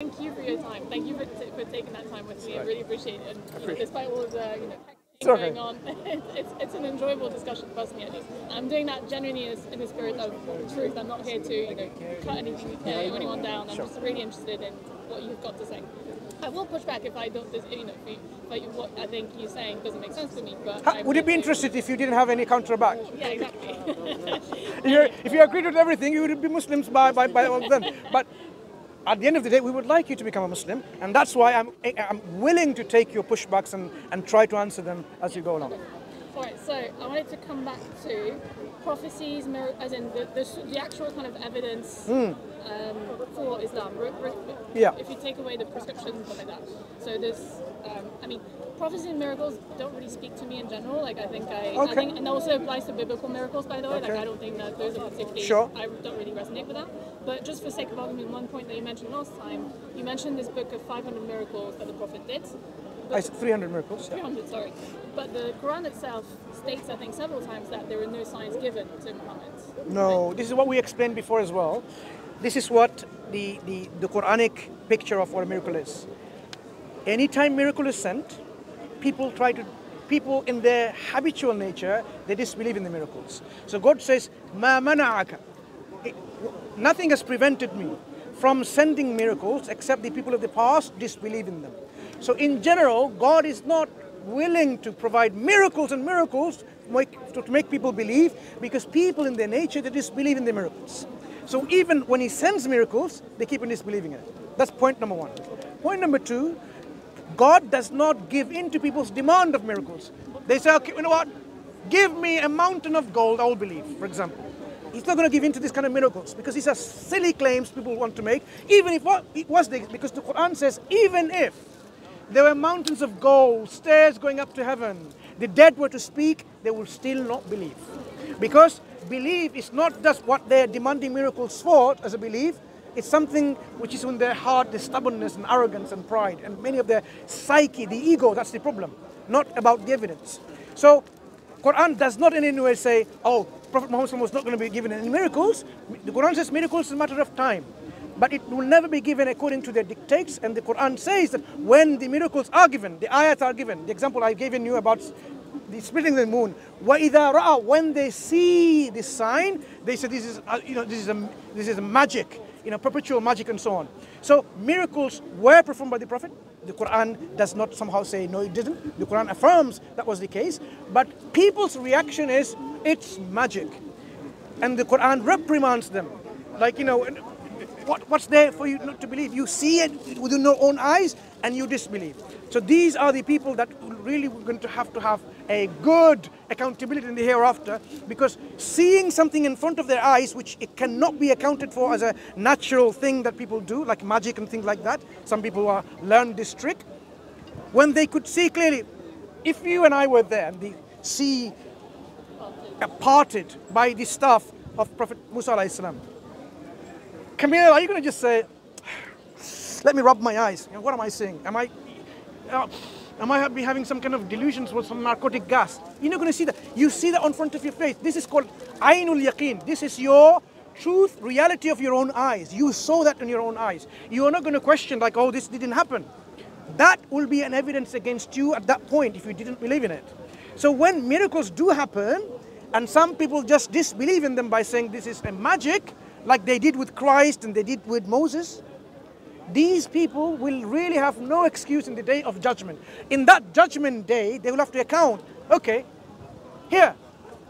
Thank you for your time. Thank you for, t- for taking that time with me. I really appreciate it. And you know, despite all of the you know, It's okay. going on, it's, it's an enjoyable discussion personally at least. I'm doing that genuinely in, in the spirit of truth. I'm not here to you know cut anything uh, anyone down. I'm just really interested in what you've got to say. I will push back if I don't, you know, if, you, if what I think you're saying doesn't make sense to me. But Would you be interested if you didn't have any counterback? Yeah, exactly. If you- if you agreed with everything, you would be Muslims by, by, by all then. But at the end of the day, we would like you to become a Muslim, and that's why I'm, I'm willing to take your pushbacks and, and try to answer them as you go along. All right, so I wanted to come back to prophecies, as in the, the, the actual kind of evidence um, for Islam. Yeah. If you take away the prescriptions and stuff like that. So there's, um, I mean, prophecies and miracles don't really speak to me in general. Like I think I, I think, and that also applies to biblical miracles, by the way. Like I don't think that those are particularly, Sure. I don't really resonate with that. But just for sake of argument, one point that you mentioned last time, you mentioned this book of 500 miracles that the Prophet did. I said 300 miracles. yeah. 300, sorry. But the Quran itself states, I think, several times that there are no signs given to Muhammad. No, this is what we explained before as well. This is what the, the, the Quranic picture of what a miracle is. Anytime miracle is sent, people try to, people in their habitual nature, they disbelieve in the miracles. So God says, Ma mana'aka. Nothing has prevented me from sending miracles except the people of the past disbelieve in them. So in general, God is not willing to provide miracles and miracles to make people believe because people in their nature they disbelieve in the miracles. So even when he sends miracles, they keep on disbelieving in it. That's point number one. Point number two, God does not give in to people's demand of miracles. They say, okay, you know what? Give me a mountain of gold, I will believe, for example. He's not going to give in to this kind of miracles because these are silly claims people want to make, even if what it was the, because the Quran says, even if there were mountains of gold, stairs going up to heaven, the dead were to speak, they will still not believe. Because belief is not just what they're demanding miracles for as a belief, it's something which is in their heart, the stubbornness and arrogance and pride, and many of their psyche, the ego, that's the problem, not about the evidence. So, Quran does not in any way say, oh, Prophet Muhammad was not going to be given any miracles. The Quran says miracles is a matter of time. But it will never be given according to their dictates. And the Quran says that when the miracles are given, the ayats are given, the example I've given you about the splitting the moon, وَإِذَا رَأَى When they see this sign, they say this is, uh, you know, this is, a, this is a magic, you know, perpetual magic and so on. So miracles were performed by the Prophet. The Quran does not somehow say no, it didn't. The Quran affirms that was the case. But people's reaction is it's magic. And the Quran reprimands them. Like, you know, what, what's there for you not to believe? You see it within your own eyes and you disbelieve. So these are the people that really we're going to have to have a good accountability in the hereafter because seeing something in front of their eyes which it cannot be accounted for as a natural thing that people do, like magic and things like that. Some people are learn this trick. When they could see clearly, if you and I were there and the sea parted by the staff of Prophet Musa alayhi salam, Camille, are you going to just say, let me rub my eyes? What am I seeing Am I, uh, am I be having some kind of delusions with some narcotic gas? You're not going to see that. You see that on front of your face. This is called Ainul Yaqeen. This is your truth, reality of your own eyes. You saw that in your own eyes. You are not going to question like, oh, this didn't happen. That will be an evidence against you at that point if you didn't believe in it. So when miracles do happen, and some people just disbelieve in them by saying this is a magic, like they did with Christ and they did with Moses, these people will really have no excuse in the day of judgment. In that judgment day, they will have to account, okay, here,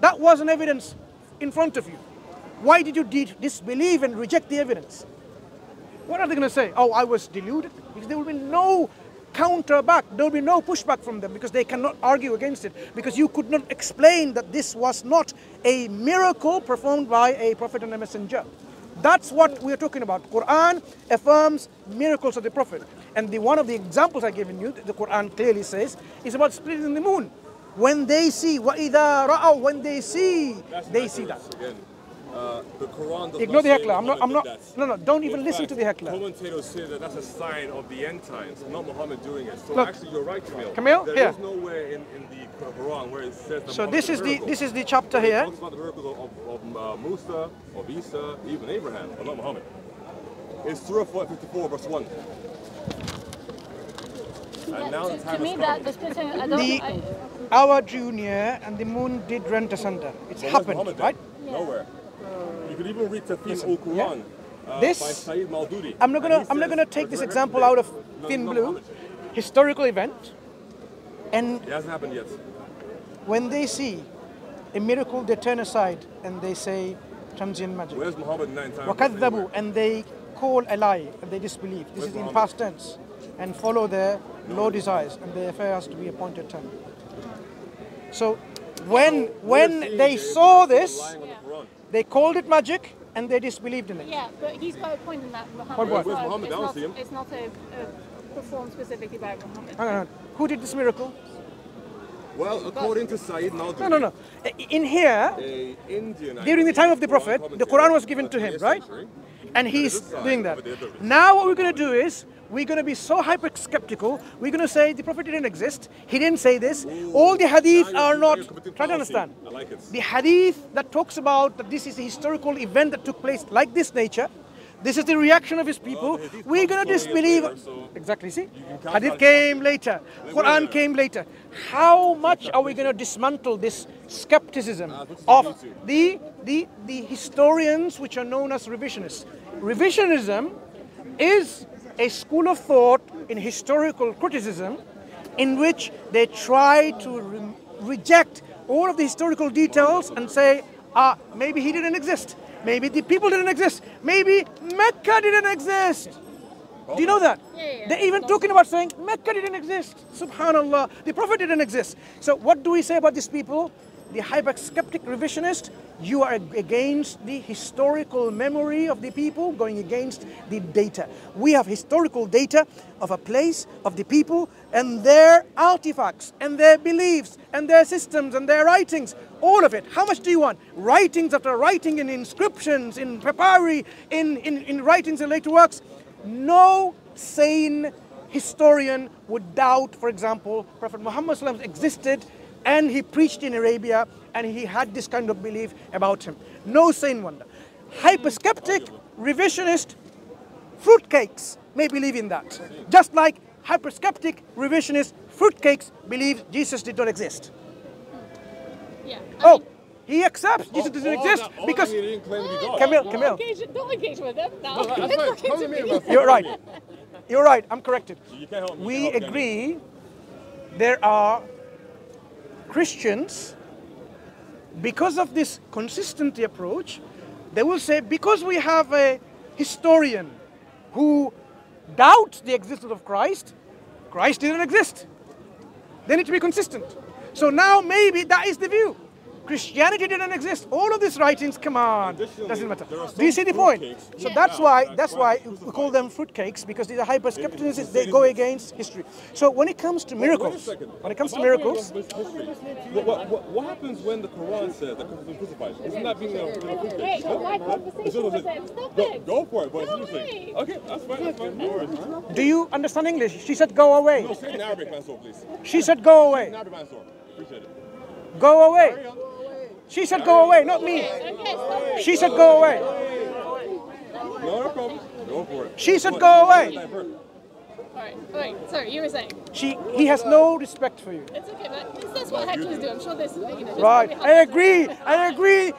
that was an evidence in front of you. Why did you di- disbelieve and reject the evidence? What are they going to say? Oh, I was deluded? Because there will be no counter back. There will be no pushback from them because they cannot argue against it. Because you could not explain that this was not a miracle performed by a prophet and a messenger. That's what we're talking about. Quran affirms miracles of the prophet. And the one of the examples I given you, the Quran clearly says, is about splitting the moon. When they see, وَإِذَا رَأَوْا When they see, That's they see that. backwards Again. Uh, the Quran does Ignore not the heckler. I'm not- I'm not- no, no, don't even In listen fact, to the heckler. Commentators say that that's a sign of the end times, not Muhammad doing it. So Look. actually, you're right, Camille. Camille, There here. is nowhere in, in the Quran where it says that So Muhammad this is the miracles. this is the chapter It here. talks about the miracles of, of, of uh, Musa, of Isa, even Abraham, but not Muhammad. It's Surah 54, verse 1. And now the to, time to me, has that come. the splitting, I don't. The I, hour drew near and the moon did rent asunder. It's But where's happened, Muhammad then? right? Nowhere could even read Tafhim al Quran yeah. uh, this, by Sayyid I'm not gonna I'm not gonna take this example out of thin no, blue, historical event, and it hasn't happened yet. When they see a miracle, they turn aside and they say transient magic. Where's Muhammad nine times? And they call a lie and they disbelieve. This Where's is Muhammad? in past tense, and follow their no. law desires, and the affair has to be appointed term. So when when they saw this, Lying on the Quran. they called it magic and they disbelieved in it. yeah, but he's got a point in that. Muhammad. What, what? Where's it's Muhammad? I don't not, see him. It's not a, a performed specifically by Muhammad. Hang on, hang on. Who did this miracle? Well, according to Sayyid Maududi, No, no, no. In here, Indian. During the time of the Prophet, the Quran was given to him, right? and he's It is a sign, doing that. but they're different. Now, what we're going to do is we're going to be so hyper skeptical. We're going to say the Prophet didn't exist. He didn't say this. All the hadith are not. Try to understand. I like it. The hadith that talks about that this is a historical event that took place like this nature. This is the reaction of his people. We're going to disbelieve. later, so exactly. See, hadith came later. Quran came later. How much are we going to dismantle this skepticism As of the the the historians which are known as revisionists? Revisionism is a school of thought in historical criticism in which they try to re- reject all of the historical details and say, ah, maybe he didn't exist. Maybe the people didn't exist. Maybe Mecca didn't exist. Do you know that? Yeah, yeah. They're even talking about saying Mecca didn't exist. Subhanallah. The Prophet didn't exist. So what do we say about these people? The hyper skeptic revisionist, you are against the historical memory of the people, going against the data. We have historical data of a place, of the people, and their artifacts, and their beliefs, and their systems, and their writings. All of it. How much do you want? Writings after writing in inscriptions, in papyri, in, in, in writings and later works. No sane historian would doubt, for example, Prophet Muhammad existed and he preached in Arabia and he had this kind of belief about him. No sane wonder. Hyperskeptic, revisionist, fruitcakes may believe in that. Just like hyperskeptic, revisionist, fruitcakes believe Jesus did not exist. Yeah. I Oh, mean, he accepts Jesus doesn't All exist that- because he didn't claim to be God. Camille, don't Camille. Engage, don't engage with them now. That's It's fine. okay Come to to me me. You're right. You're right. I'm corrected. You can't help me. We can't help me. agree there are Christians, because of this consistency approach, they will say because we have a historian who doubts the existence of Christ, Christ didn't exist. They need to be consistent. So now maybe that is the view. Christianity didn't exist. All of these writings, come on, Additionally, doesn't matter. Do you see the point? fruitcakes So Yeah. that's why that's why we call them fruitcakes because these are hyper skepticism. They go against history. So when it comes to Wait a miracles, when it comes to miracles, What, what, what, what happens when the Quran says that Christ was crucified? Isn't that being a, a fruitcake? Wait, Huh? why Huh? conversation It's just- with them? Stop go. Go for it, but it's No interesting. way. Okay, that's fine, that's fine. No worries. do you understand English? She said, "Go away." No, say in Arabic, Mansur, please. She said, "Go away." Arabic, Appreciate it. Go away. Carry on. She said, "Go away," not me. Okay, stop it. She said, "Go away." No, no problem. Go for it. She said, "Go away." Divert. Alright, sorry, you were saying. She, he has no respect for you. It's okay, but this that's what hecklers do. I'm sure there's, you know, Right. I agree. I agree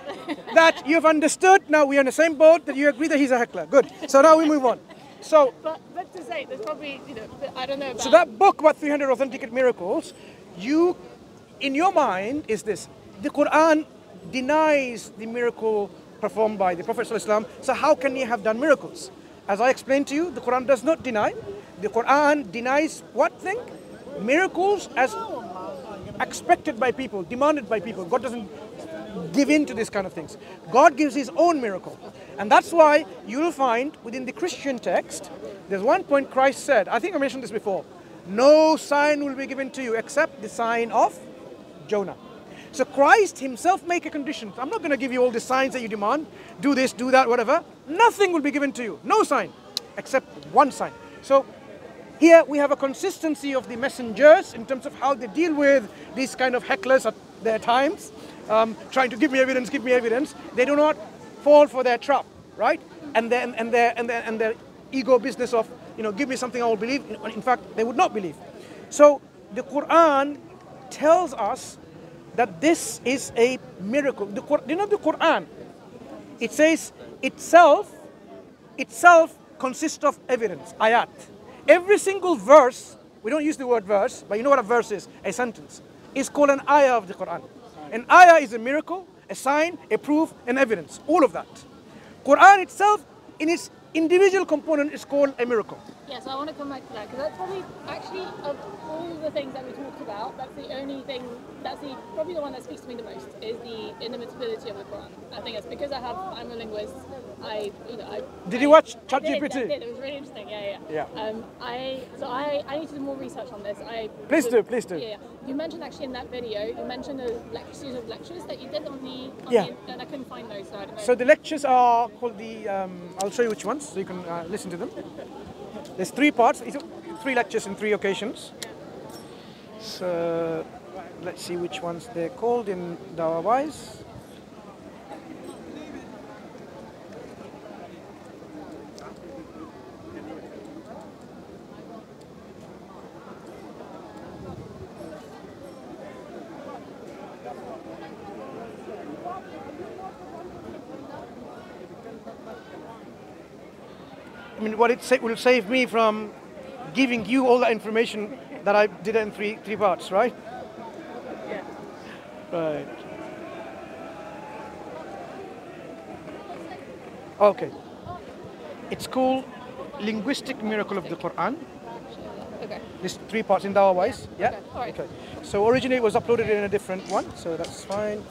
that you've understood. Now we're on the same boat that you agree that he's a heckler. Good. So now we move on. So, But, but to say, there's probably, you know, I don't know about. so that book about 300 authenticate miracles, you, in your mind, is this: the Quran denies the miracle performed by the Prophet ﷺ. So how can he have done miracles? As I explained to you, the Quran does not deny. The Quran denies what thing? Miracles as expected by people, demanded by people. God doesn't give in to these kind of things. God gives His own miracle. And that's why you'll find within the Christian text, there's one point Christ said, I think I mentioned this before, no sign will be given to you except the sign of Jonah. So Christ himself make a condition. I'm not going to give you all the signs that you demand. Do this, do that, whatever. Nothing will be given to you. No sign, except one sign. So here we have a consistency of the messengers in terms of how they deal with these kind of hecklers at their times, um, trying to give me evidence, give me evidence. They do not fall for their trap, right? And then and their and their and their ego business of, you know, give me something I will believe. In, in fact, they would not believe. So the Quran tells us that this is a miracle. The, you know the Quran, it says itself, itself consists of evidence, ayat. Every single verse, we don't use the word verse, but you know what a verse is, a sentence, is called an ayah of the Quran. An ayah is a miracle, a sign, a proof, an evidence, all of that. Quran itself, in its individual component, is called a miracle. Yeah, so I want to come back to that because that's probably actually of all the things that we talked about, that's the only thing that's the probably the one that speaks to me the most is the inimitability of the Quran. I think it's because I have I'm a linguist. I you know I Did I- you watch I did, I ChatGPT? did. It was really interesting. Yeah, yeah. Yeah. Um, I so I I need to do more research on this. I Please was- do, please do. Yeah, yeah. You mentioned actually in that video, you mentioned the lec- series of lectures that you did on the on Yeah. the, and I couldn't find those, so I don't know. So the lectures are called the. Um, I'll show you which ones, so you can uh, listen to them. There's three parts. It's three lectures in three occasions. So let's see which ones they're called in Dawa what it sa- will save me from giving you all the information that I did in three three parts, right? yeah. Right. Okay. It's called Linguistic Miracle of the Quran. Okay. This three parts in Dawa wise. Yeah. Okay, all right. Okay. So originally it was uploaded in a different one, so that's fine.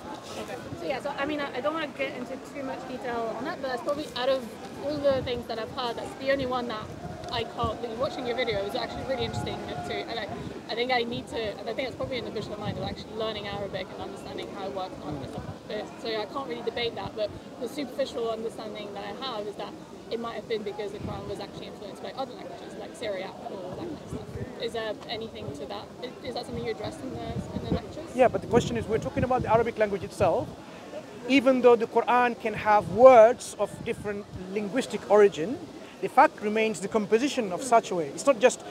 Yeah, so I mean, I I don't want to get into too much detail on that, but that's probably out of all the things that I've heard, that's the only one that I can't. Like, watching your video was actually really interesting to, and I, I think I need to, I think it's probably in the vision of mind of actually learning Arabic and understanding how it works that stuff. So I can't really debate that, but the superficial understanding that I have is that it might have been because the Quran was actually influenced by other languages like Syriac or that kind of stuff. Is there anything to that? Is, is that something you addressed in the in the lectures? Yeah, but the question is, we're talking about the Arabic language itself. Even though the Quran can have words of different linguistic origin, the fact remains the composition of such a way. It's not just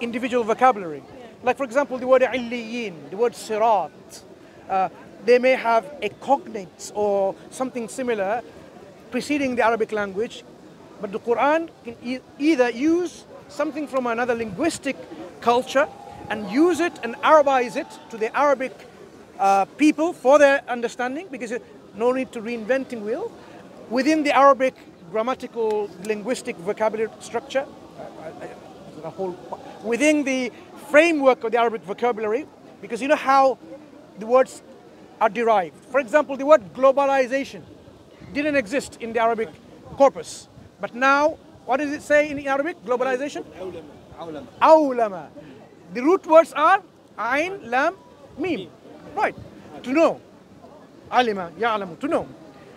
individual vocabulary. Like, for example, the word illiyin, the word sirat. Uh, they may have a cognate or something similar preceding the Arabic language, but the Quran can e- either use something from another linguistic culture and use it and Arabize it to the Arabic uh, people for their understanding, because no need to reinventing wheel within the Arabic grammatical linguistic vocabulary structure. Whole within the framework of the Arabic vocabulary, because you know how the words are derived. For example, the word globalization didn't exist in the Arabic corpus, but now what does it say in Arabic? Globalization. Awlama. The root words are ain, lam, mim. Right. To know. Alima, ya'lamu, to know.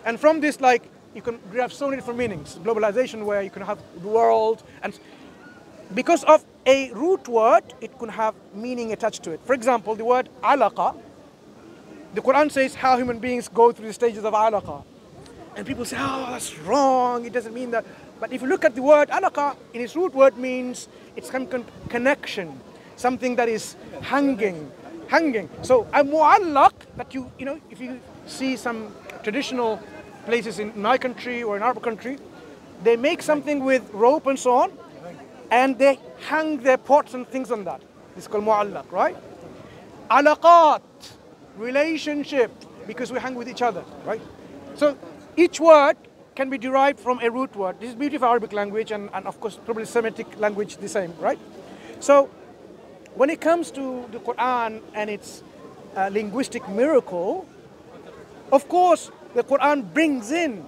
And from this, like, you can have so many different meanings. Globalization, where you can have the world, and because of a root word, it could have meaning attached to it. For example, the word alaqa, the Quran says how human beings go through the stages of alaqa. And people say, oh, that's wrong, it doesn't mean that. But if you look at the word alaqa, in its root word means it's some con- connection, something that is hanging, hanging. So a mu'allaq, that you, you know, if you see some traditional places in my country or in our country, they make something with rope and so on, and they hang their pots and things on that. It's called mu'allaq, right? Alaqat, relationship, because we hang with each other, right? So each word can be derived from a root word. This is beauty of Arabic language and, and of course probably Semitic language the same, right? So when it comes to the Quran and its uh, linguistic miracle, of course the Quran brings in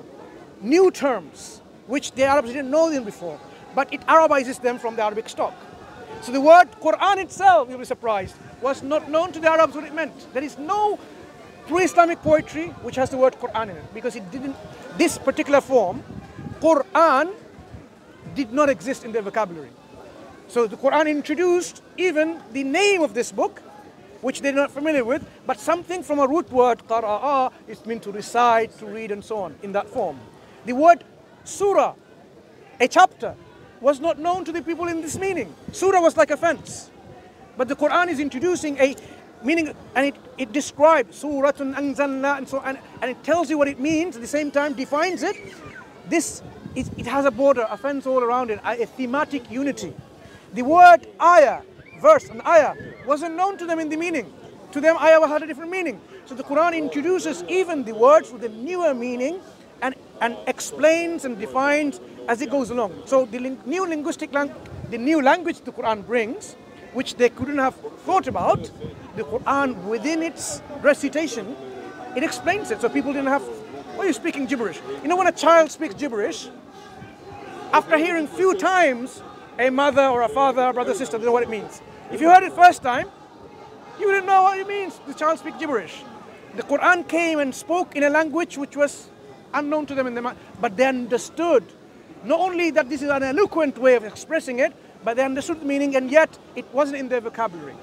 new terms which the Arabs didn't know them before, but it Arabizes them from the Arabic stock. So the word Quran itself, you'll be surprised, was not known to the Arabs what it meant. There is no pre-Islamic poetry which has the word Quran in it because it didn't. This particular form, Quran, did not exist in their vocabulary. So the Quran introduced even the name of this book, which they're not familiar with, but something from a root word, qara'a, is meant to recite, to read, and so on, in that form. The word surah, a chapter, was not known to the people in this meaning. Surah was like a fence. But the Quran is introducing a meaning and it, it describes Anzalna and so and, and it tells you what it means at the same time defines it. This it, it has a border, a fence all around it, a, a thematic unity. The word ayah, verse and ayah, wasn't known to them in the meaning. To them, ayah had a different meaning. So the Quran introduces even the words with a newer meaning and, and explains and defines as it goes along. So the ling- new linguistic lang- the new language the Quran brings, which they couldn't have thought about, the Quran within its recitation, it explains it. So people didn't have, why are you speaking gibberish? You know when a child speaks gibberish, after hearing few times a mother or a father, a brother, sister, they know what it means. If you heard it first time, you wouldn't know what it means. The child speaks gibberish. The Quran came and spoke in a language which was unknown to them in the but they understood not only that this is an eloquent way of expressing it, but they understood the meaning and yet it wasn't in their vocabulary.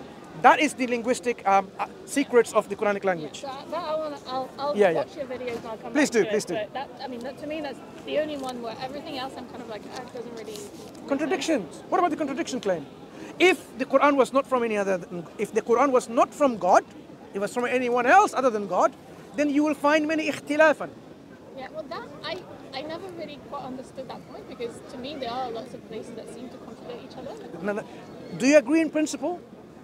That is the linguistic um, uh, secrets of the Quranic language. So that I wanna, I'll, I'll Yeah, yeah. watch your videos and I'll come Please do, please it, do. That, I mean, that, to me, that's the only one where everything else I'm kind of like, ah, it doesn't really. Contradictions. What about the contradiction claim? If the Quran was not from any other, than- if the Quran was not from God, it was from anyone else other than God, then you will find many ikhtilafan. Yeah, well, that I I never really quite understood that point because to me there are lots of places that seem to contradict each other. Now, Do you agree in principle?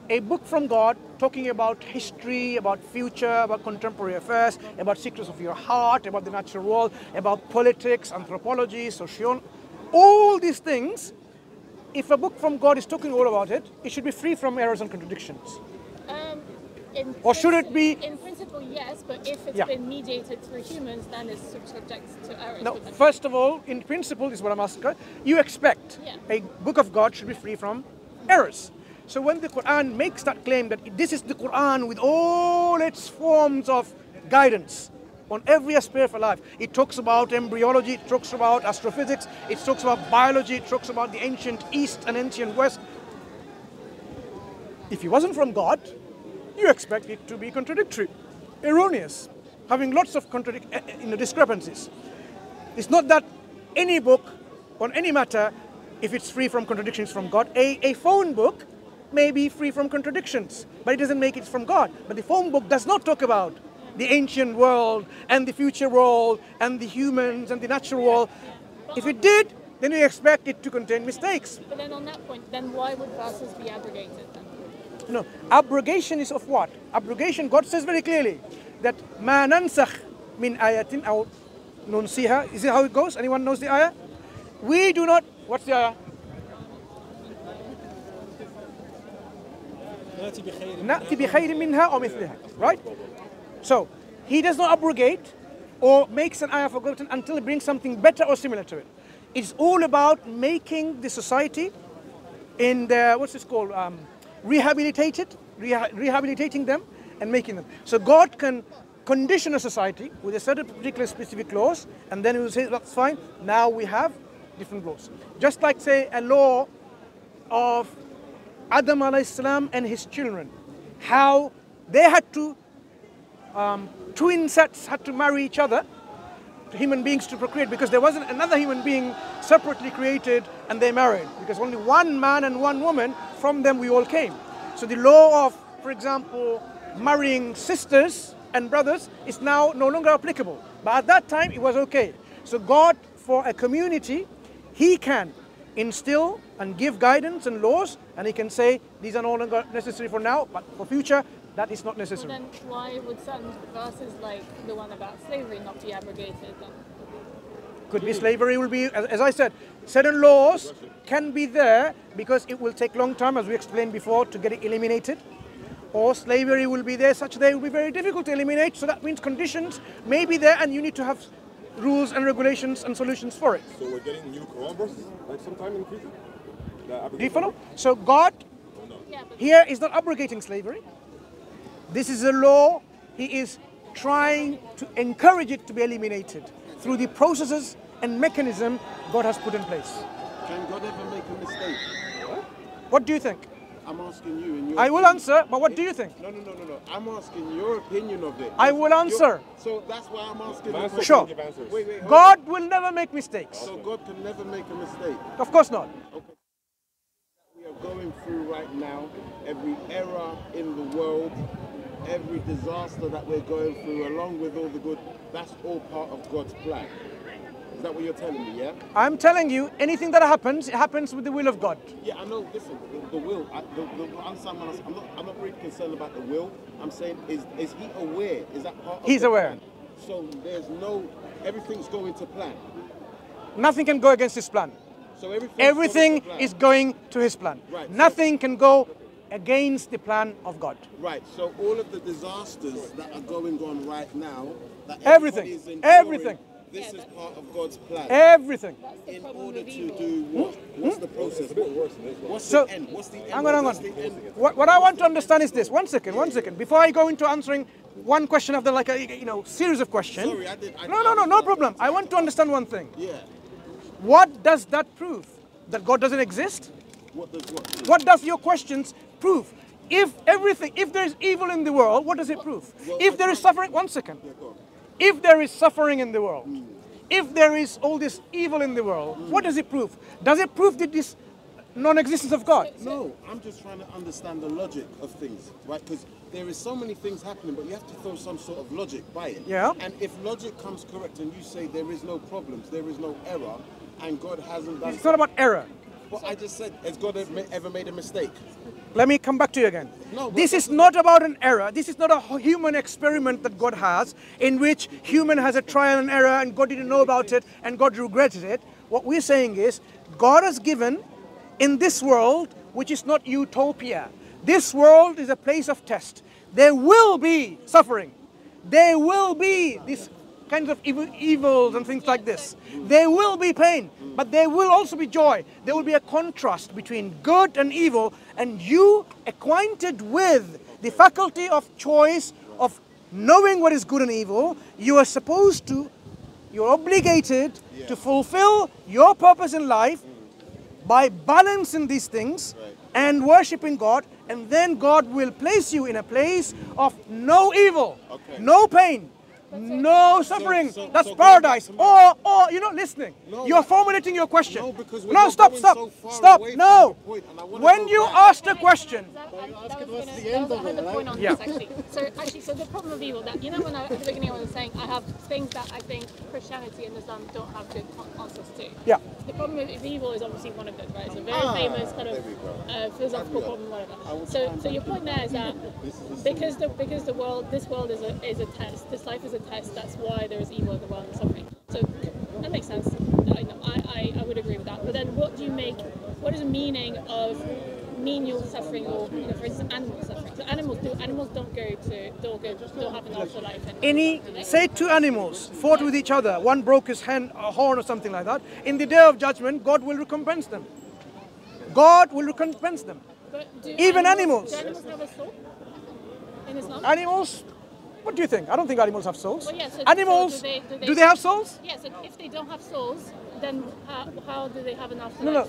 A book from God talking about history, about future, about contemporary affairs, about secrets of your heart, about the natural world, about politics, anthropology, sociology, all these things, if a book from God is talking all about it, it should be free from errors and contradictions. Um, Or should it be- In principle, yes, but if it's Yeah. been mediated through humans, then it's subject to errors. Potentially. first of all, in principle, is what I'm asking. You expect Yeah. a book of God should be free from errors. So when the Quran makes that claim that this is the Quran with all its forms of guidance on every aspect of life, it talks about embryology, it talks about astrophysics, it talks about biology, it talks about the ancient East and ancient West. If it wasn't from God, you expect it to be contradictory, erroneous, having lots of contradic- eh, eh, you know, discrepancies. It's not that any book on any matter, if it's free from contradictions from God, a, a phone book may be free from contradictions, but it doesn't make it from God. But the phone book does not talk about the ancient world and the future world and the humans and the natural world. If it did, then we expect it to contain mistakes. But then on that point, then why would verses be abrogated then? No, abrogation is of what? Abrogation, God says very clearly that ma nansakh min ayatin aw nunsiha. Is it how it goes? Anyone knows the ayah? We do not. What's the ayah? نأتي بخير منها أو مثلها. Right? so, he does not abrogate or makes an ayah forgotten until he brings something better or similar to it. It's all about making the society in the what's this called um, rehabilitated reha- rehabilitating them and making them so god can condition a society with a certain particular specific laws and then he will say that's fine now we have different laws just like say a law of adam and his children how they had to um, twin sets had to marry each other human beings to procreate because there wasn't another human being separately created and they married because only one man and one woman from them we all came. So the law of for example marrying sisters and brothers is now no longer applicable. But at that time it was okay. So god for a community he can instill and give guidance and laws and he can say these are no longer necessary for now but for future that is not Well, necessary then why would certain verses like the one about slavery not be abrogated then? Could be slavery will be, as, as I said, certain laws can be there because it will take long time, as we explained before, to get it eliminated. Or slavery will be there such that it will be very difficult to eliminate. So that means conditions may be there and you need to have rules and regulations and solutions for it. So we're getting new Quran verses like sometime in the future. That Do you follow? So God oh, Yeah, here is not abrogating slavery. This is a law. He is trying to encourage it to be eliminated through the processes and mechanism God has put in place. Can God ever make a mistake? What do you think? I'm asking you. In your I will opinion. answer, but what do you think? No, no, no, no, no. I'm asking your opinion of it. I will You're- answer. So that's why I'm asking. the question. Sure. Wait, wait. hold God will never make mistakes. So God can never make a mistake. Of course not. We are going through right now every error in the world, every disaster that we're going through, along with all the good. That's all part of God's plan. Is that what you're telling me? Yeah. I'm telling you, anything that happens, it happens with the will of God. Yeah, I know. Listen, the, the will. I, the, the, I'm, I'm not. I'm not really concerned about the will. I'm saying, is is he aware? Is that part? of He's aware. plan? So there's no. Everything's going to plan. Nothing can go against his plan. So everything. Everything is going to his plan. Right, so- Nothing can go against the plan of God. right. So all of the disasters that are going on right now, that Everything. is enduring, Everything. This is part of God's plan. Everything. in order to do what? Hmm? Hmm? What's the process? What's So- the end? What's the end? Hang on, hang on. What, what I want to understand is this. One second, one second. Before I go into answering one question after like a you know series of questions. Sorry, I did- I- no, no, no, no problem. I want to understand one thing. Yeah. What does that prove? That God doesn't exist? What does what? What does your questions prove? If everything, if there is evil in the world, what does it prove? If there is suffering, one second. If there is suffering in the world, if there is all this evil in the world, what does it prove? Does it prove that this non-existence of God? No, I'm just trying to understand the logic of things, right? Because there is so many things happening, but you have to throw some sort of logic by it. Yeah. And if logic comes correct and you say there is no problems, there is no error, and God hasn't done. It's not about error. But I just said, has God ever ever made a mistake? Let me come back to you again. No, this is not about an error. This is not a human experiment that God has, in which human has a trial and error and God didn't know about it and God regretted it. What we're saying is, God has given in this world, which is not utopia. This world is a place of test. There will be suffering. There will be these kinds of evil, evils and things like this. There will be pain, but there will also be joy. There will be a contrast between good and evil, and you, acquainted with the faculty of choice, of knowing what is good and evil, you are supposed to, you're obligated to fulfill your purpose in life by balancing these things Right. and worshiping God, and then God will place you in a place of no evil, Okay. no pain, no suffering. so- That's so paradise. to my- Or, or you're not listening. No, you're formulating your question. No, because we're no, stop, going stop, so stop. No. the point, and I wanna When you back. asked a question, of Yeah. actually. So actually, so the problem of evil that you know when I, at the beginning I was saying I have things that I think Christianity and Islam don't have good answers to. yeah. The problem with evil is obviously one of them, right? It's a very Ah, famous kind of uh, philosophical problem, whatever. So, so your point there is that This is the because the because the world, this world is a is a test. This life is a test. That's why there is evil in the world and suffering. So that makes sense. I know. I, I, I would agree with that. But then, what do you make? What is the meaning of menial suffering, or you know, for instance, animal suffering? So animals do animals don't go to don't go don't have an afterlife. Any, say two animals fought with each other, one broke his hand, a horn or something like that. In the day of judgment, God will recompense them. God will recompense them. But do even animals. animals have a soul in Islam? Animals, what do you think? I don't think animals have souls. Well, yeah, so- so animals, do they- do they- do they have souls? Yes. Yeah, so if they don't have souls, then how, how do they have an afterlife? no. no.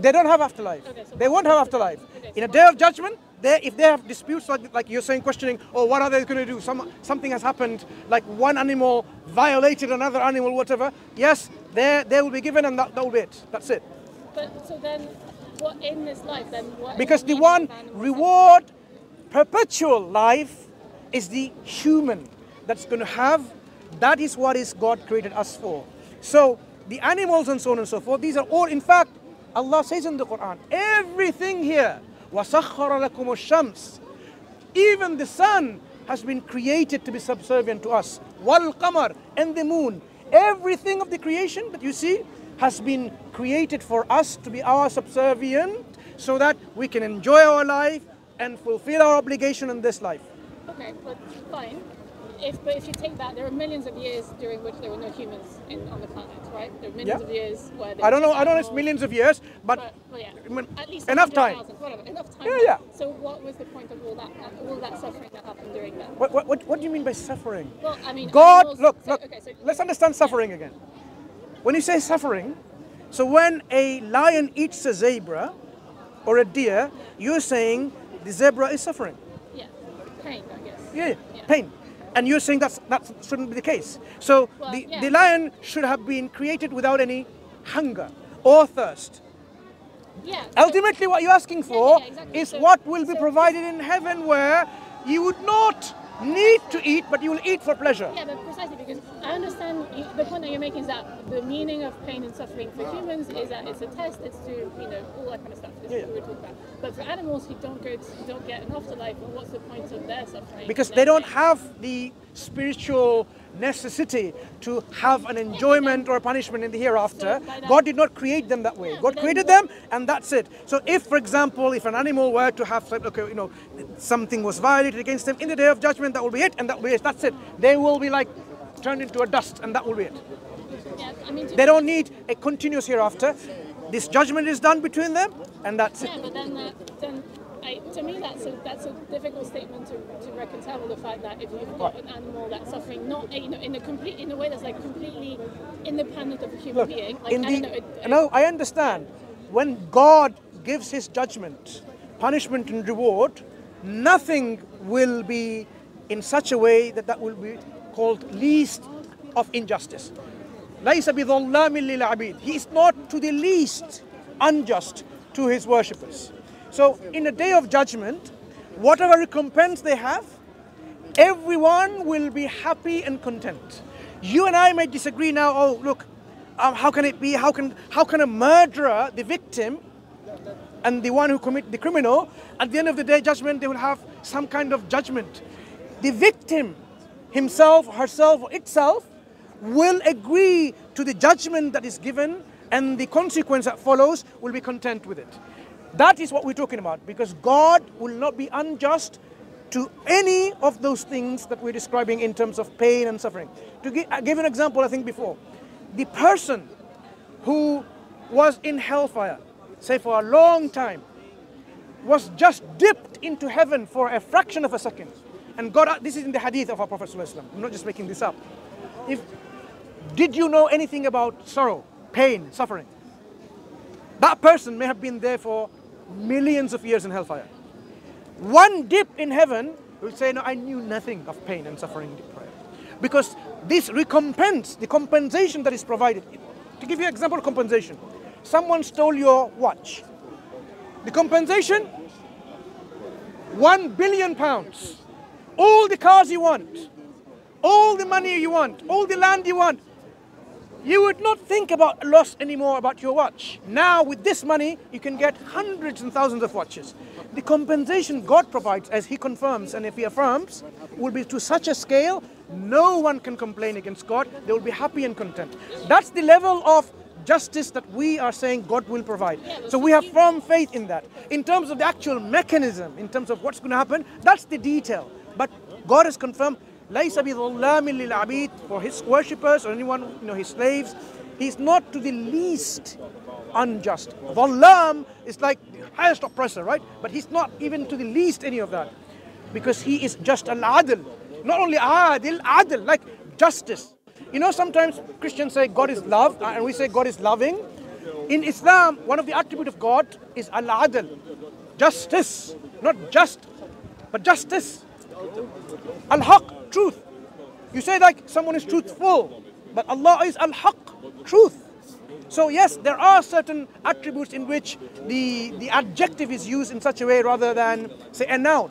They don't have afterlife. Okay, so they won't have afterlife. Okay, In a day of judgment, they, if they have disputes like, like you're saying, questioning, or what are they going to do? Some, something has happened, like one animal violated another animal, whatever. Yes, they, they will be given and that, that will be it. That's it. But so then, what in this life then? Because the one reward, perpetual life is the human that's going to have. That is what is God created us for. So the animals and so on and so forth, these are all, in fact, Allah says in the Quran, everything here, وَسَخَّرَ لَكُمُ الشَّمْسِ Even the sun has been created to be subservient to us. Wal-qamar and the moon. Everything of the creation that you see has been created for us to be our subservient so that we can enjoy our life and fulfill our obligation in this life. Okay, but fine. If but if you take that, there are millions of years during which there were no humans in, on the planet, right? There are millions Yeah. of years where there I don't know, I don't know it's millions of years, but But, well, yeah, I mean, at least enough time. 100,000, Whatever, enough time. Yeah, yeah. So what was the point of all that, all that suffering that happened during that? what, what, what, do you mean by suffering? Well, I mean, God, animals- look, so- look, okay, so- let's understand suffering again. When you say suffering, so when a lion eats a zebra or a deer, you're saying the zebra is suffering. Yeah. Pain, I guess. Yeah, Yeah. pain. And you're saying that's, that shouldn't be the case. So Well, the, yeah. the lion should have been created without any hunger or thirst. Yeah. so- Ultimately, what you're asking for yeah, exactly. is So- what will be so- provided in heaven where you would not need to eat, but you will eat for pleasure. Yeah, but precisely because I understand you, the point that you're making is that the meaning of pain and suffering for humans is that it's a test, it's to you know all that kind of stuff. This Yeah, is what we're talking about. But for animals who don't go, to, don't get an afterlife, well, what's the point of their suffering? Because they don't have the spiritual necessity to have an enjoyment or a punishment in the hereafter. God did not create them that way. God created them and that's it. So if, for example, if an animal were to have, okay, you know, something was violated against them in the day of judgment, that will be it and that will be it. That's it. They will be like turned into a dust and that will be it. They don't need a continuous hereafter. This judgment is done between them and that's it. Yeah, but then, uh, then I, to me, that's a that's a difficult statement to, to reconcile with the fact that if you've got an animal that's suffering, not you know, in a complete in a way that's like completely independent of a human Look, being. Like, in I the, know, it, it, no, I understand. When God gives His judgment, punishment and reward, nothing will be in such a way that that will be called least of injustice. He is not to the least unjust to his worshippers. So in the day of judgment, whatever recompense they have, everyone will be happy and content. You and I may disagree now. Oh, look, um, how can it be? How can how can a murderer, the victim, and the one who commit the criminal, at the end of the day, judgment, they will have some kind of judgment. The victim, himself, herself, or itself, will agree to the judgment that is given, and the consequence that follows will be content with it. That is what we're talking about, because God will not be unjust to any of those things that we're describing in terms of pain and suffering. To gi- I gave an example, I think before, the person who was in hellfire, say for a long time, was just dipped into heaven for a fraction of a second. And God, this is in the hadith of our Prophet. I'm not just making this up. If did you know anything about sorrow, pain, suffering? That person may have been there for millions of years in hellfire. One dip in heaven will say, No, I knew nothing of pain and suffering in. Because this recompense, the compensation that is provided, to give you an example of compensation, someone stole your watch. The compensation, one billion pounds. All the cars you want, all the money you want, all the land you want. You would not think about loss anymore about your watch. Now, with this money, you can get hundreds and thousands of watches. The compensation God provides, as He confirms and if He affirms, will be to such a scale no one can complain against God. They will be happy and content. That's the level of justice that we are saying God will provide. So we have firm faith in that. In terms of the actual mechanism, in terms of what's going to happen, that's the detail. But God has confirmed ليس بظلام للعبيد for his worshippers or anyone, you know, his slaves. He's not to the least unjust. Dhallam is like the highest oppressor, right? But he's not even to the least any of that. Because he is just al-adl. Not only adil, adl, like justice. You know, sometimes Christians say God is love, and we say God is loving. In Islam, one of the attributes of God is al-adl, justice. Not just, but justice. Al-Haq, truth. You say like someone is truthful, but Allah is Al-Haq, truth. So yes, there are certain attributes in which the, the adjective is used in such a way rather than say a noun.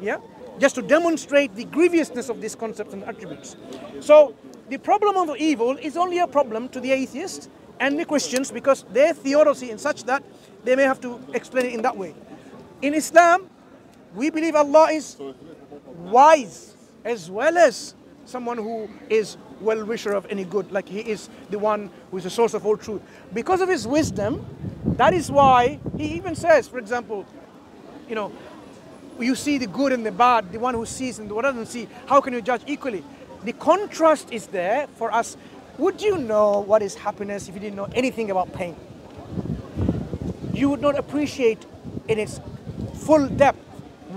Yeah? Just to demonstrate the grievousness of these concepts and attributes. So the problem of evil is only a problem to the atheists and the Christians because their theodicy is such that they may have to explain it in that way. In Islam, we believe Allah is wise as well as someone who is well wisher of any good like he is the one who is the source of all truth. Because of his wisdom that is why he even says for example you know you see the good and the bad the one who sees and the one who doesn't see how can you judge equally? The contrast is there for us. Would you know what is happiness if you didn't know anything about pain? You would not appreciate in its full depth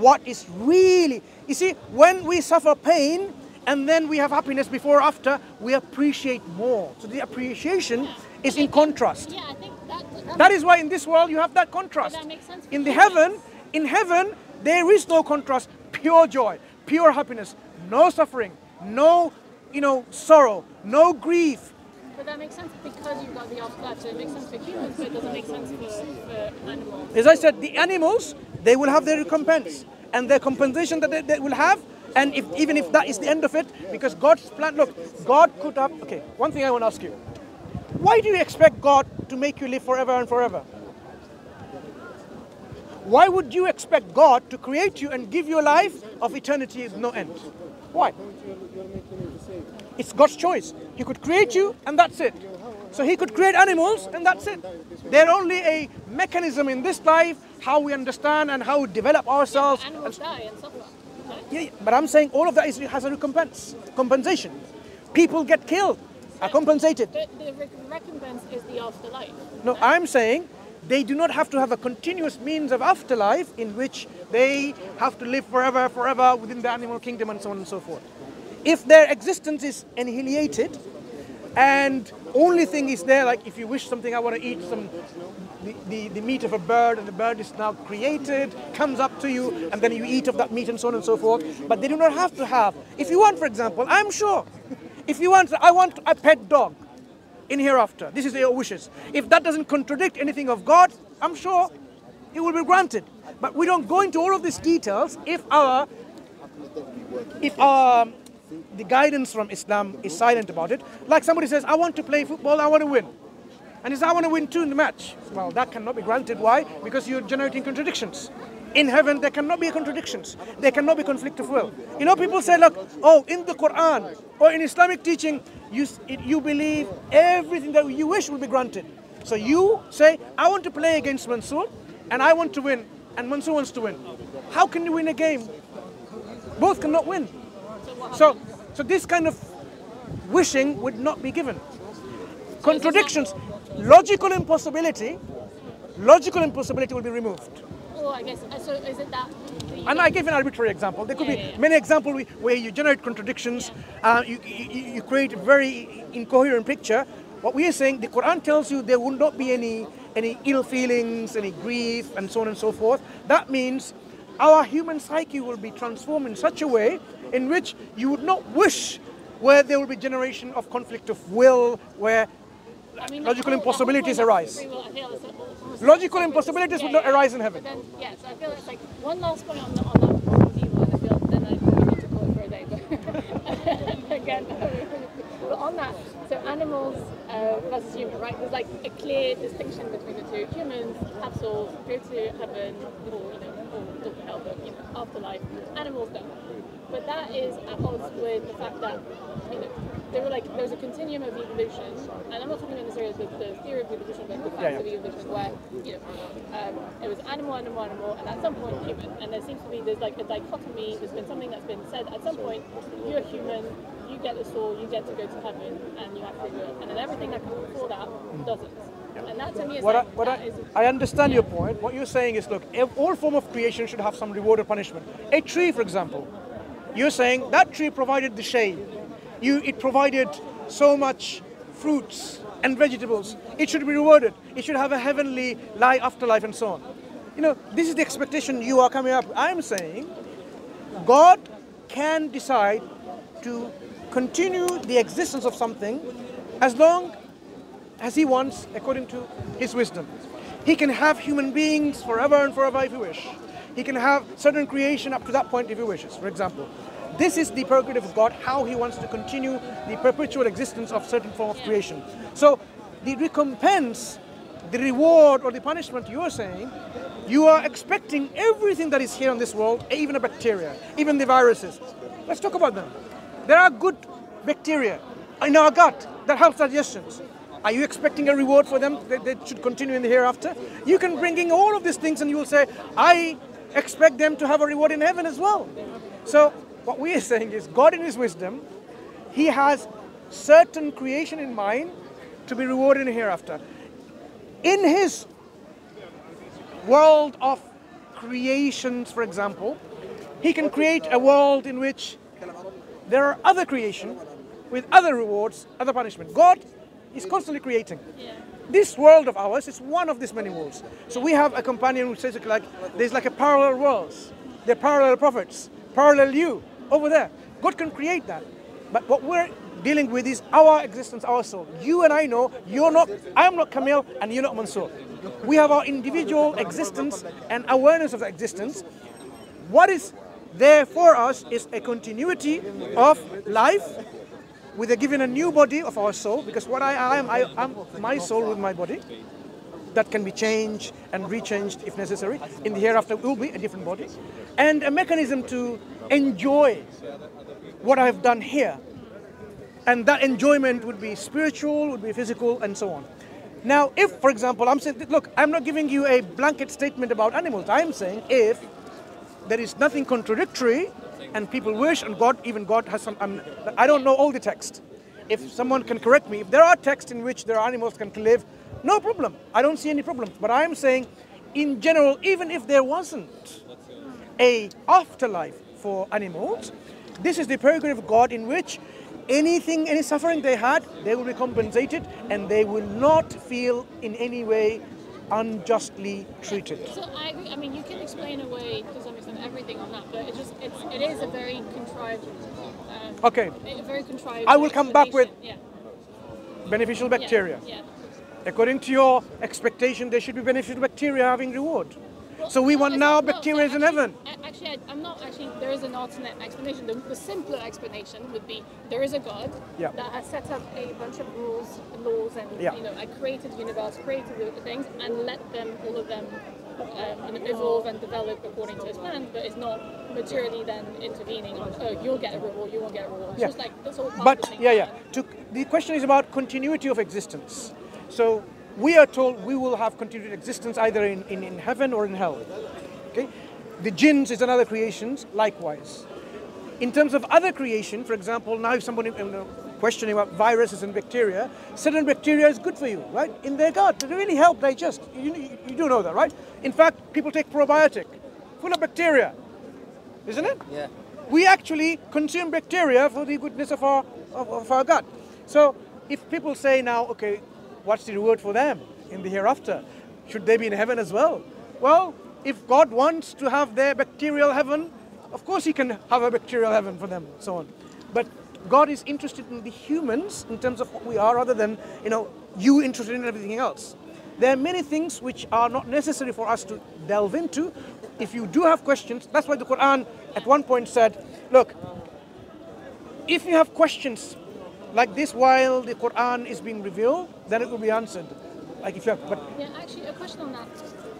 what is really you see when we suffer pain and then we have happiness before or after we appreciate more so the appreciation is in contrast yeah, I think that, that that is why in this world you have that contrast That makes sense. in the heaven In heaven, there is no contrast, pure joy, pure happiness, no suffering, no, you know, sorrow, no grief. But that makes sense because you've got the afterlife, so it makes sense for humans, but it doesn't make sense for, for animals. As I said, the animals, they will have their recompense and their compensation that they, they will have. And if, even if that is the end of it, because God's plan, look, God could have, okay, one thing I want to ask you. Why do you expect God to make you live forever and forever? Why would you expect God to create you and give you a life of eternity with no end? Why? It's God's choice. He could create you and that's it. So he could create animals and that's it. They're only a mechanism in this life, how we understand and how we develop ourselves. Animals die and suffer. right? Yeah, yeah, but I'm saying all of that is, has a recompense, compensation. People get killed, are compensated. But the rec- recompense is the afterlife. No, I'm saying they do not have to have a continuous means of afterlife in which they have to live forever, forever within the animal kingdom and so on and so forth. If their existence is annihilated and only thing is there, like if you wish something, I want to eat some the, the, the meat of a bird and the bird is now created, comes up to you, and then you eat of that meat and so on and so forth. But they do not have to have. If you want, for example, I'm sure, if you want, I want a pet dog in hereafter. This is your wishes. If that doesn't contradict anything of God, I'm sure it will be granted. But we don't go into all of these details if our if our the guidance from Islam is silent about it. Like somebody says, I want to play football, I want to win. And he says, I want to win two in the match. Well, that cannot be granted. Why? Because you're generating contradictions. In heaven, there cannot be contradictions. There cannot be conflict of will. You know, people say, look, oh, in the Quran or in Islamic teaching, you, you believe everything that you wish will be granted. So you say, I want to play against Mansur and I want to win, and Mansur wants to win. How can you win a game? Both cannot win. So, so this kind of wishing would not be given. Contradictions, logical impossibility, logical impossibility will be removed. Oh, I guess, uh, so is it that? And I gave an arbitrary example. There could Yeah, be yeah, yeah. many examples where you generate contradictions, uh, you, you, you create a very incoherent picture. What we are saying, the Quran tells you there will not be any, any ill feelings, any grief, and so on and so forth. That means our human psyche will be transformed in such a way in which you would not wish where there will be generation of conflict of will, where I mean, logical impossibilities arise. free will, I feel it's almost- Logical impossibilities would not arise in heaven. Then, yeah, so I feel it's like one last point on, the, on that point of evil, and I feel then I need to call it for a day. But again, but on that, so animals uh, versus human, right? There's like a clear distinction between the two. Humans have souls, go to heaven, or you know, or hell, but you know, afterlife. Animals don't. But that is at odds with the fact that you know there were like there's a continuum of evolution, and I'm not talking about necessarily the, the theory of evolution, but the facts Yeah, yeah. of evolution, where you know um, it was animal, animal, animal, and at some point human. And there seems to be there's like a dichotomy. There's been something that's been said at some point. You're human, you get the soul, you get to go to heaven, and you have free will. And then everything that comes before that doesn't. And that to me is What, I, what I, is- I understand your point. What you're saying is, look, all form of creation should have some reward or punishment. A tree, for example, you're saying that tree provided the shade. You, it provided so much fruits and vegetables. It should be rewarded. It should have a heavenly life, afterlife, and so on. You know, this is the expectation you are coming up. I'm saying God can decide to continue the existence of something as long as he wants according to his wisdom. He can have human beings forever and forever if he wish. He can have certain creation up to that point if he wishes, for example. This is the prerogative of God, how he wants to continue the perpetual existence of certain form of creation. So the recompense, the reward or the punishment you are saying, you are expecting everything that is here on this world, even a bacteria, even the viruses. Let's talk about them. There are good bacteria in our gut that helps digestions. Are you expecting a reward for them that should continue in the hereafter? You can bring in all of these things and you will say, I expect them to have a reward in heaven as well. So what we are saying is God in his wisdom, he has certain creation in mind to be rewarded hereafter. In his world of creations, for example, he can create a world in which there are other creation with other rewards, other punishment. God is constantly creating. This world of ours is one of these many worlds. So we have a companion who says like there's like a parallel worlds. They're parallel prophets, parallel you over there. God can create that. But what we're dealing with is our existence, our soul. You and I know you're not, I'm not Camille and you're not Mansur. We have our individual existence and awareness of existence. What is there for us is a continuity of life with a given a new body of our soul, because what I am, I am my soul with my body. That can be changed and rechanged if necessary. In the hereafter will be a different body. And a mechanism to enjoy what I have done here. And that enjoyment would be spiritual, would be physical, and so on. Now, if, for example, I'm saying, look, I'm not giving you a blanket statement about animals. I'm saying if there is nothing contradictory and people wish, and God, even God has some, um, I don't know all the text. If someone can correct me, if there are texts in which there are animals can live, no problem. I don't see any problem. But I'm saying, in general, even if there wasn't a afterlife for animals, this is the prerogative of God in which anything, any suffering they had, they will be compensated and they will not feel in any way unjustly treated. So I agree. I mean, you can explain away to extent everything on that, but it just it's it is a very contrived. Um, Okay. A very contrived. I will come back with- explanation. Beneficial bacteria. Yeah. yeah. According to your expectation, there should be beneficial bacteria having reward. So we want now no, bacteria in heaven. Actually, I, I'm not actually. There is an alternate explanation. The, the simpler explanation would be there is a God Yeah. that has set up a bunch of rules, laws, and Yeah. you know, I created the universe, created the things, and let them, all of them, um, know, evolve and develop according to His plan. But it's not materially then intervening on. Oh, you'll get a reward, you won't get a reward. It's Yeah. just like that's all. Part of But yeah, yeah. To, the question is about continuity of existence. So we are told we will have continued existence either in, in, in heaven or in hell. Okay? The jinns is another creation, likewise. In terms of other creation, for example, now if somebody you know, questioning about viruses and bacteria, certain bacteria is good for you, right? In their gut, they really help digest. You, you, you do know that, right? In fact, people take probiotic, full of bacteria, isn't it? Yeah. We actually consume bacteria for the goodness of our of, of our gut. So if people say now, okay, what's the reward for them in the hereafter? Should they be in heaven as well? Well, if God wants to have their bacterial heaven, of course He can have a bacterial heaven for them, so on. But God is interested in the humans in terms of what we are, rather than you know you interested in everything else. There are many things which are not necessary for us to delve into. If you do have questions, that's why the Quran at one point said, look, if you have questions like this while the Quran is being revealed, then it will be answered. Like if you have, but Yeah, actually, a question on that.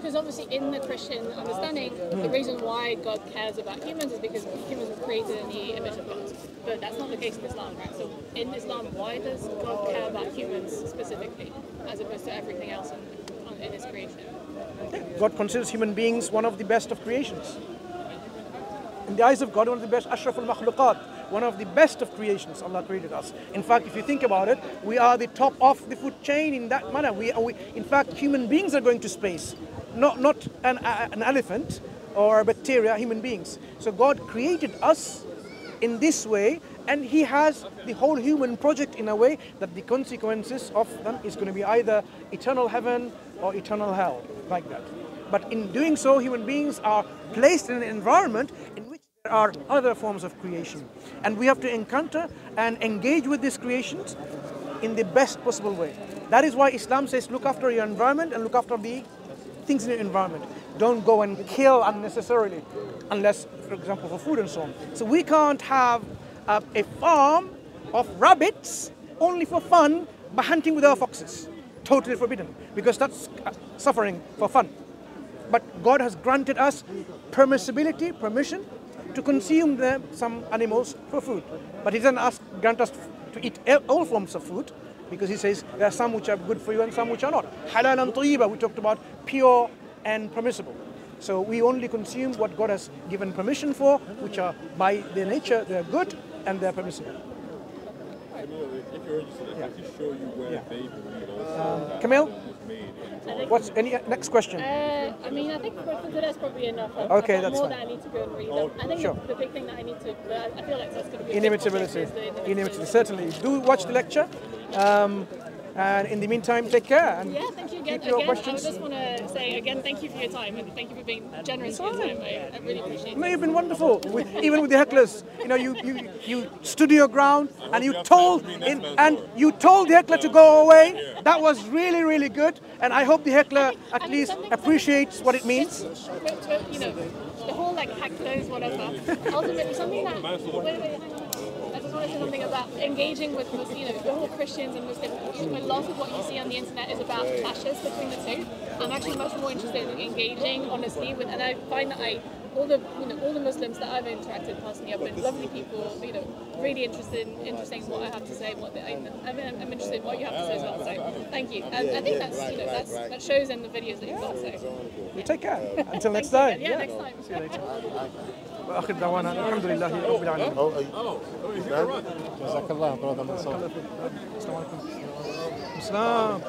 Because obviously, in the Christian understanding, the hmm. reason why God cares about humans is because humans were created in the image of God. But that's not the case in Islam, right? So, in Islam, why does God care about humans specifically, as opposed to everything else in, on- in His creation? God considers human beings one of the best of creations. In the eyes of God, one of the best, Ashraf al makhluqat, one of the best of creations Allah created us. In fact, if you think about it, we are the top of the food chain in that manner. We, are, we in fact, human beings are going to space, not, not an, an elephant or bacteria, human beings. So God created us in this way, and He has the whole human project in a way that the consequences of them is going to be either eternal heaven or eternal hell, like that. But in doing so, human beings are placed in an environment in are other forms of creation. And we have to encounter and engage with these creations in the best possible way. That is why Islam says look after your environment and look after the things in your environment. Don't go and kill unnecessarily, unless, for example, for food and so on. So we can't have uh, a farm of rabbits only for fun by hunting with our foxes. Totally forbidden, because that's uh, suffering for fun. But God has granted us permissibility, permission to consume them, some animals for food. But He doesn't ask, grant us to eat all- forms of food because He says there are some which are good for you and some which are not. Halal and tayyiba, we talked about pure and permissible. So we only consume what God has given permission for, which are by their nature, they're good and they're permissible. Camille, if you're interested, I can show you where Yeah. they believe also um, Camille, what's any next question? uh, I mean, I think for for today probably enough. I've- Okay, I've that's more fine. that I need to go and read. I think Sure. the, the big thing that I need to, I I feel like that's going to be Inimitability. topic is the Inimitability. Certainly. Do watch the lecture. Um, And in the meantime, take care. And Yeah, thank you again. Keep your Again, I just want to say again, thank you for your time and thank you for being generous with your time. I, I really appreciate No, it. you've been wonderful. With, even with the hecklers, you know, you, you, you stood your ground and you told in, and you told the heckler to go away. That was really, really good. And I hope the heckler at And least appreciates what it means. But- but, you know, the whole like hack those whatever. Ultimately, something that wait, wait, hang on. I just want to say something about engaging with Muslim, you know, the whole Christians and Muslims. A lot of what you see on the internet is about clashes between the two. I'm actually much more interested in engaging honestly with, and I find that I all the you know all the Muslims that I've interacted personally have been lovely people. You know, really interested in interesting what I have to say. What they, I, I mean, I'm interested in what you have to say as well. So thank you. And I think that's you know that's that shows in the videos that you've got. So. You take care. Until next time. you. Yeah, next time. See you later. واخر دعوانا الحمد لله رب العالمين. أو أي. جزاك الله برادر منصور. السلام عليكم. السلام.